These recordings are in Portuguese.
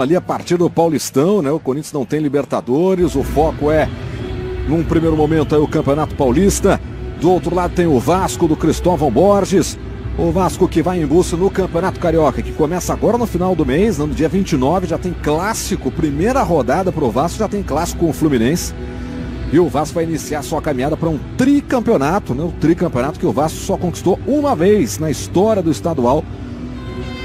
Ali a partir do Paulistão, né? O Corinthians não tem Libertadores, o foco é, num primeiro momento, é o Campeonato Paulista. Do outro lado tem o Vasco do Cristóvão Borges. O Vasco que vai em busca no Campeonato Carioca, que começa agora no final do mês, no dia 29, já tem clássico, primeira rodada para o Vasco, já tem clássico com o Fluminense. E o Vasco vai iniciar sua caminhada para um tricampeonato, né? O tricampeonato que o Vasco só conquistou uma vez na história do estadual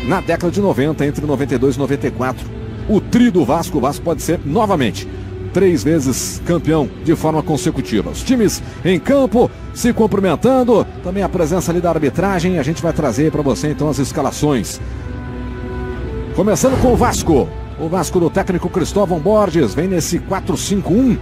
na década de 90, entre 92 e 94. O tri do Vasco, o Vasco pode ser novamente três vezes campeão de forma consecutiva. Os times em campo se cumprimentando, também a presença ali da arbitragem. A gente vai trazer para você então as escalações. Começando com o Vasco. O Vasco do técnico Cristóvão Borges vem nesse 4-5-1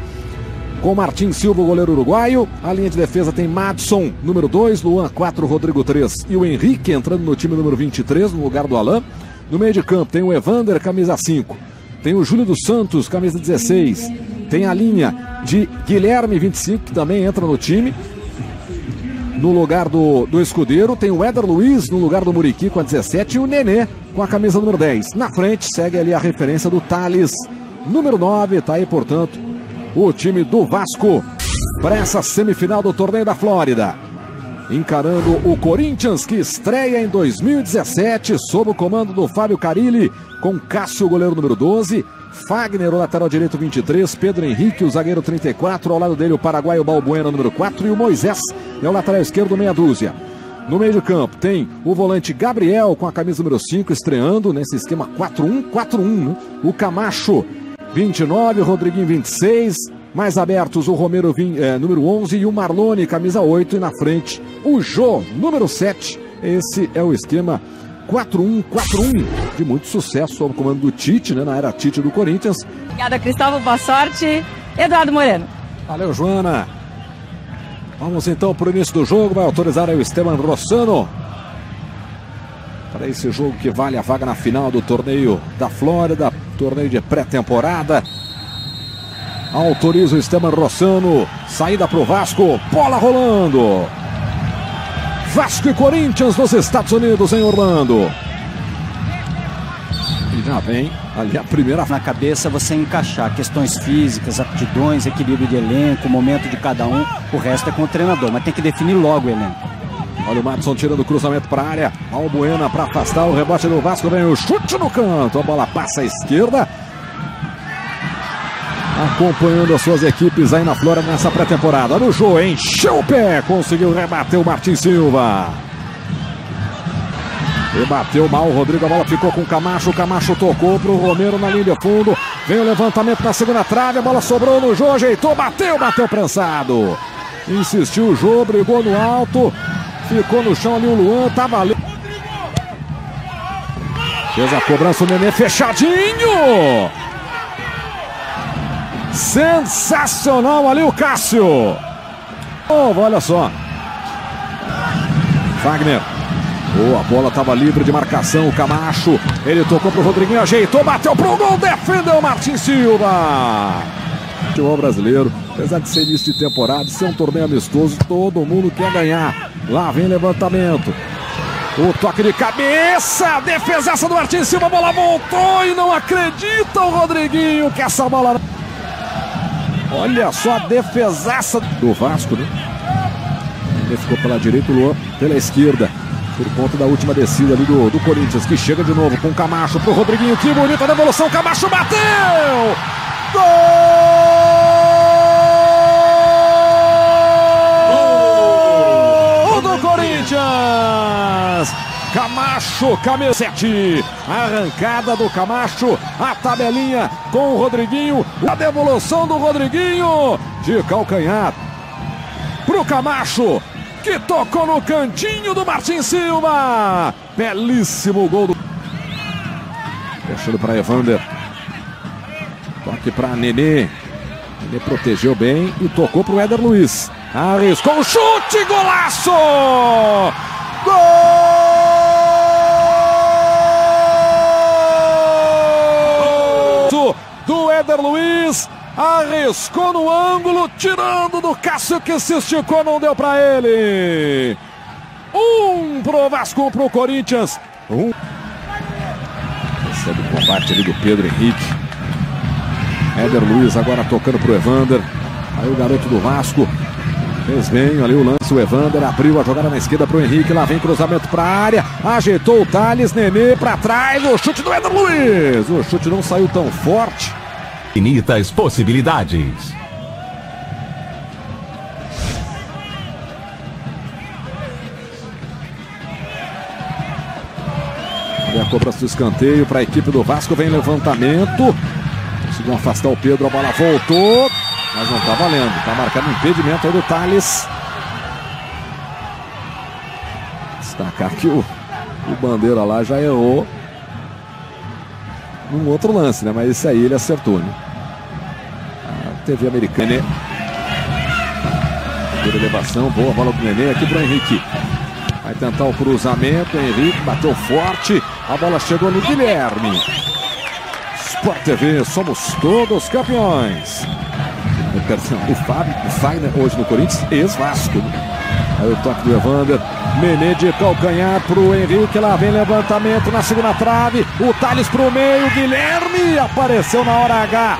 com Martin Silva, goleiro uruguaio. A linha de defesa tem Madson, número 2, Luan 4, Rodrigo 3 e o Henrique entrando no time número 23, no lugar do Alain. No meio de campo tem o Evander, camisa 5. Tem o Júlio dos Santos, camisa 16. Tem a linha de Guilherme, 25, que também entra no time. No lugar do, do escudeiro, tem o Éder Luiz no lugar do Muriqui com a 17 e o Nenê com a camisa número 10. Na frente segue ali a referência do Thales, número 9. Tá aí, portanto, o time do Vasco para essa semifinal do Torneio da Flórida. Encarando o Corinthians, que estreia em 2017, sob o comando do Fábio Carilli, com Cássio, goleiro número 12, Fagner, o lateral direito 23, Pedro Henrique, o zagueiro 34, ao lado dele o paraguaio Balbuena, número 4, e o Moisés é o lateral esquerdo, meia dúzia. No meio de campo tem o volante Gabriel com a camisa número 5 estreando nesse esquema 4-1-4-1. Né? O Camacho 29, Rodriguinho 26. Mais abertos o Romero é, número 11 e o Marlone, camisa 8. E na frente o Jô, número 7. Esse é o esquema 4-1-4-1 de muito sucesso sob o comando do Tite, né, na era Tite do Corinthians. Obrigada, Cristóvão. Boa sorte. Eduardo Moreno. Valeu, Joana. Vamos então para o início do jogo. Vai autorizar aí o Esteban Rossano. Para esse jogo que vale a vaga na final do torneio da Flórida torneio de pré-temporada. Autoriza o Esteban Rossano. Saída para o Vasco. Bola rolando. Vasco e Corinthians nos Estados Unidos, em Orlando. E já vem ali a primeira. Na cabeça você encaixar questões físicas, aptidões, equilíbrio de elenco, momento de cada um. O resto é com o treinador, mas tem que definir logo o elenco. Olha o Matson tirando o cruzamento para a área. Albuena para afastar o rebote do Vasco. Vem o chute no canto. A bola passa à esquerda. Acompanhando as suas equipes aí na Flora nessa pré-temporada. No Jô, encheu o pé. Conseguiu rebater o Martin Silva. Rebateu mal o Rodrigo. A bola ficou com o Camacho. O Camacho tocou para o Romero na linha de fundo. Vem o levantamento na segunda trave. A bola sobrou no Jô. Ajeitou, bateu, bateu prensado. Insistiu o Jô, brigou no alto. Ficou no chão ali o Luan, tá valendo. Fez a cobrança o Nenê fechadinho. Sensacional ali o Cássio. Oh, olha só. Wagner. Boa, a bola estava livre de marcação. O Camacho. Ele tocou pro Rodriguinho, ajeitou, bateu pro gol, defendeu Martin Silva. Futebol brasileiro, apesar de ser início de temporada, ser um torneio amistoso, todo mundo quer ganhar. Lá vem levantamento. O toque de cabeça, defesaça do Martins Silva, a bola voltou e não acredita o Rodriguinho que essa bola. Olha só a defesaça do Vasco, né? Ele ficou pela direita, o Luan pela esquerda. Por conta da última descida ali do, do Corinthians, que chega de novo com o Camacho pro Rodriguinho. Que bonita devolução, Camacho bateu! Gol do Corinthians! Camacho, camisa 7. Arrancada do Camacho. A tabelinha com o Rodriguinho. A devolução do Rodriguinho. De calcanhar. Pro Camacho. Que tocou no cantinho do Martin Silva. Belíssimo gol do. Fechando para Evander. Toque para Nenê. Nenê protegeu bem e tocou para o Éder Luiz. Arriscou o chute, golaço! Gol! Do Éder Luiz. Arriscou no ângulo, tirando do Cássio que se esticou, não deu para ele. Um pro Vasco, um pro Corinthians. Um Recebe o combate ali do Pedro Henrique. Éder Luiz agora tocando pro Evander. Aí o garoto do Vasco Fez bem ali o lance, o Evander abriu a jogada na esquerda para o Henrique, lá vem cruzamento para a área, ajeitou o Thales, Nenê para trás, o chute do Eder Luiz. O chute não saiu tão forte. Infinitas possibilidades. A cobrança do escanteio para a equipe do Vasco, vem levantamento. Conseguiu afastar o Pedro, a bola voltou. Mas não está valendo. Está marcando impedimento aí do Thales. Destacar que o, o Bandeira lá já errou num outro lance, né? Mas esse aí ele acertou, né? A TV americana. Por elevação, boa bola do Nenê aqui para Henrique. Vai tentar o cruzamento, Henrique bateu forte. A bola chegou no Guilherme. Sport TV, somos todos campeões. O Fábio, o Fagner, hoje no Corinthians, ex-Vasco. Aí o toque do Evander. Menê de calcanhar pro Henrique. Lá vem levantamento na segunda trave. O Thales pro meio. Guilherme apareceu na hora H.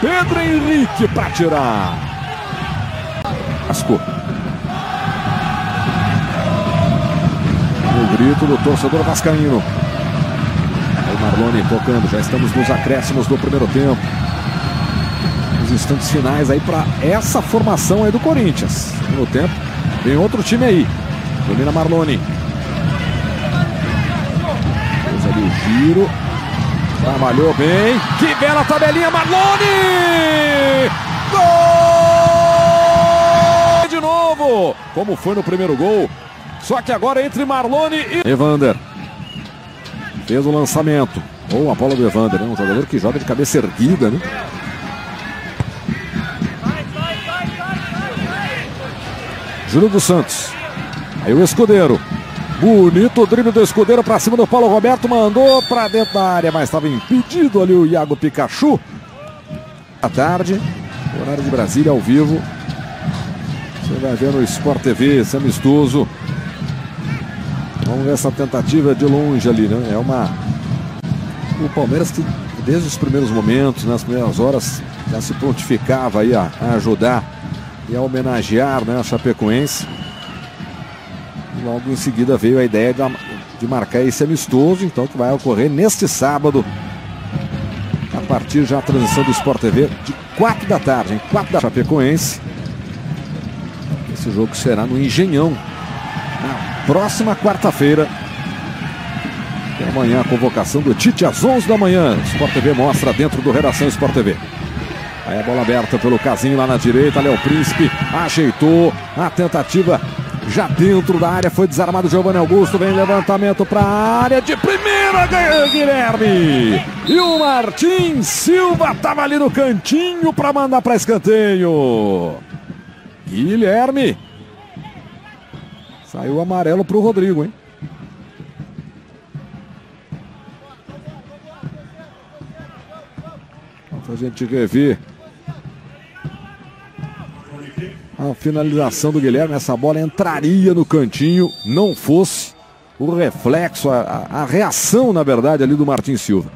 Pedro Henrique para tirar. Vasco. O grito do torcedor vascaíno. O Marlone tocando. Já estamos nos acréscimos do primeiro tempo instantes finais aí para essa formação aí do Corinthians. No tempo, vem outro time aí. Domina Marlone. Fez ali o giro. Trabalhou bem. Que bela tabelinha, Marlone! Gol! De novo! Como foi no primeiro gol. Só que agora entre Marlone e Evander. Fez o lançamento. Boa bola do Evander, né? um jogador que joga de cabeça erguida, né? Júlio dos Santos. Aí o Escudeiro. Bonito drible do Escudeiro para cima do Paulo Roberto. Mandou para dentro da área, mas estava impedido ali o Iago Pikachu. À tarde, horário de Brasília ao vivo. Você vai ver no Sport TV esse amistoso. Vamos ver essa tentativa de longe ali, né? É uma. O Palmeiras que desde os primeiros momentos, nas primeiras horas, já se prontificava aí a, a ajudar e a homenagear né, a Chapecoense. Logo em seguida veio a ideia de, de marcar esse amistoso, então que vai ocorrer neste sábado, a partir já a transmissão do Sport TV de 4 da tarde, em 4 da Chapecoense. Esse jogo será no Engenhão, na próxima quarta-feira. E amanhã a convocação do Tite às 11 da manhã. Sport TV mostra dentro do Redação Sport TV. Aí a bola aberta pelo Casinho lá na direita. Léo Príncipe ajeitou a tentativa já dentro da área. Foi desarmado Giovanni Augusto. Vem levantamento para a área de primeira. Guilherme. E o Martim Silva estava ali no cantinho para mandar para escanteio. Guilherme. Saiu amarelo para o Rodrigo, hein? Pra gente rever a finalização do Guilherme. Essa bola entraria no cantinho, não fosse o reflexo, a, a, reação, na verdade, ali do Martin Silva.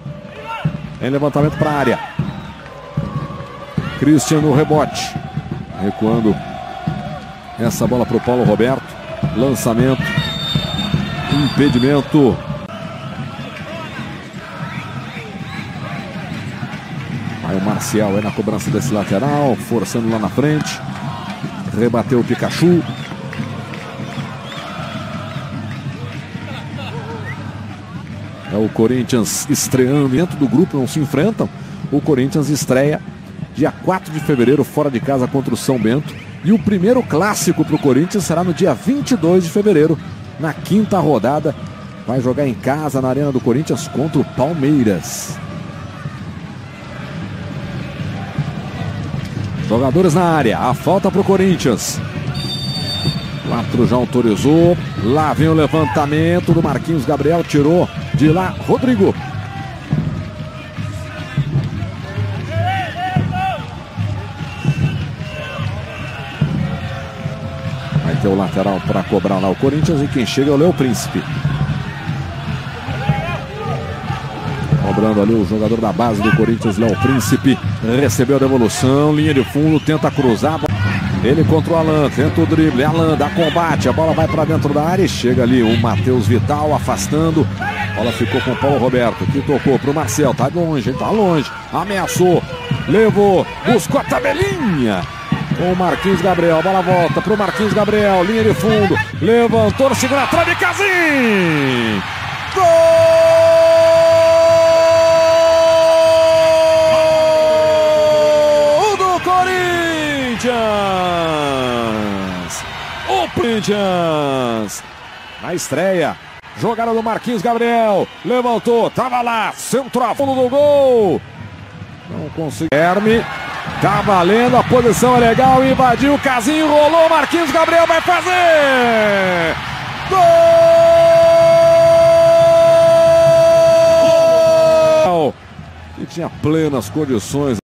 Em levantamento para a área. Christian no rebote. Recuando essa bola para o Paulo Roberto. Lançamento. Impedimento. Aí o Marcial é na cobrança desse lateral, forçando lá na frente. Rebateu o Pikachu. É o Corinthians estreando dentro do grupo, não se enfrentam. O Corinthians estreia dia 4 de fevereiro fora de casa contra o São Bento. E o primeiro clássico para o Corinthians será no dia 22 de fevereiro, na quinta rodada. Vai jogar em casa na Arena do Corinthians contra o Palmeiras. Jogadores na área. A falta para o Corinthians. Quatro já autorizou. Lá vem o levantamento do Marquinhos Gabriel. Tirou de lá Rodrigo. Vai ter o lateral para cobrar lá o Corinthians. E quem chega é o Léo Príncipe. Tabelando ali o jogador da base do Corinthians, Léo Príncipe. Recebeu a devolução, linha de fundo, tenta cruzar. Ele contra o Alan, tenta o drible. Alan dá combate, a bola vai para dentro da área e chega ali o Matheus Vital afastando. A bola ficou com o Paulo Roberto, que tocou para o Marcel. Tá longe, tá longe. Ameaçou, levou, buscou a tabelinha. Com o Marquinhos Gabriel, bola volta para o Marquinhos Gabriel, linha de fundo. Levantou, segura a trave, Casim! Gol Corinthians! O Corinthians! Na estreia, jogada do Marquinhos Gabriel, levantou, tava lá, centrofundo do gol. Não conseguiu. Herme, tá valendo, a posição é legal, invadiu casinho, rolou, Marquinhos Gabriel vai fazer! Gol! E tinha plenas condições.